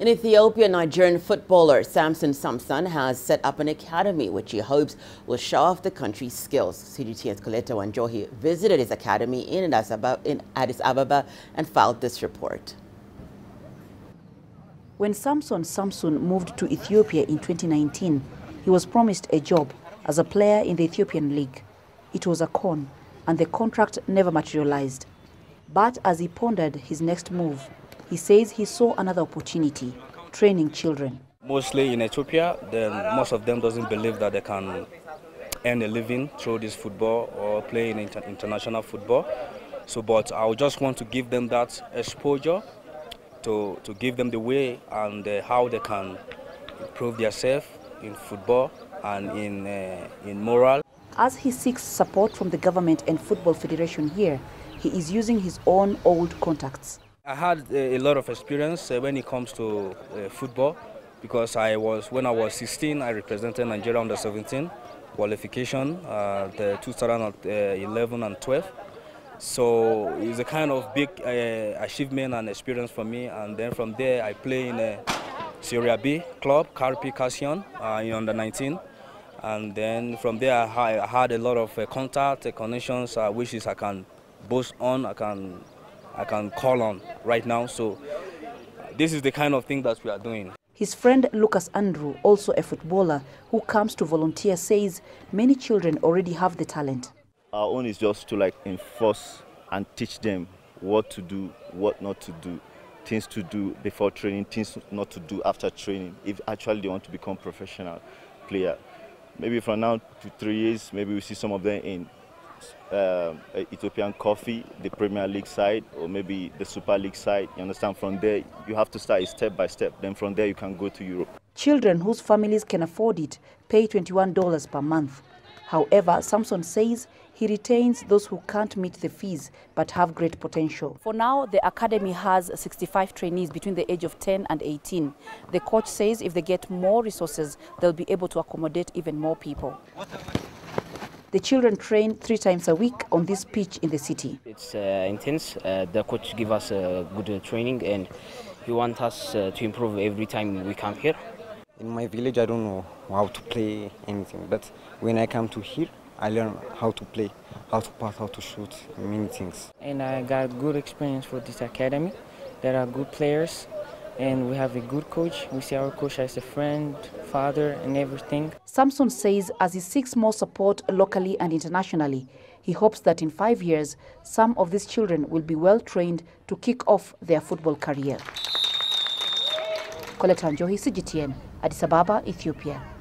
In Ethiopia, Nigerian footballer Samson Samsun has set up an academy which he hopes will show off the country's skills. CGTN's Colleta Wanjohi visited his academy in Addis Ababa and filed this report. When Samson Samsun moved to Ethiopia in 2019, he was promised a job as a player in the Ethiopian league. It was a con, and the contract never materialized. But as he pondered his next move, he says he saw another opportunity, training children. Mostly in Ethiopia, then most of them doesn't believe that they can earn a living through this football or playing inter international football. So, but I just want to give them that exposure to, to give them the way and uh, how they can improve themselves in football and in, uh, in moral. As he seeks support from the government and Football Federation here, he is using his own old contacts. I had a lot of experience uh, when it comes to uh, football because I was when I was 16 I represented Nigeria under 17 qualification uh, the 2011 and 12 so it's a kind of big uh, achievement and experience for me and then from there I play in a Serie B club Carpi Cassion uh, in under 19 and then from there I had a lot of uh, contact connections which is I can boast on I can I can call on right now. So this is the kind of thing that we are doing. His friend Lucas Andrew, also a footballer who comes to volunteer, says many children already have the talent. Our own is just to like enforce and teach them what to do, what not to do, things to do before training, things not to do after training, if actually they want to become professional player. Maybe from now to three years, maybe we see some of them in uh, Ethiopian coffee, the Premier League side, or maybe the Super League side. You understand? From there, you have to start step by step. Then from there, you can go to Europe. Children whose families can afford it pay $21 per month. However, Samson says he retains those who can't meet the fees but have great potential. For now, the academy has 65 trainees between the age of 10 and 18. The coach says if they get more resources, they'll be able to accommodate even more people. The children train three times a week on this pitch in the city. It's uh, intense. Uh, the coach give us uh, good training and he wants us uh, to improve every time we come here. In my village, I don't know how to play anything, but when I come to here, I learn how to play, how to pass, how to shoot, many things. And I got good experience for this academy. There are good players and we have a good coach. We see our coach as a friend, father, and everything. Samson says as he seeks more support locally and internationally, he hopes that in five years, some of these children will be well trained to kick off their football career. koletanjohi CGTN, Addis Ababa, Ethiopia.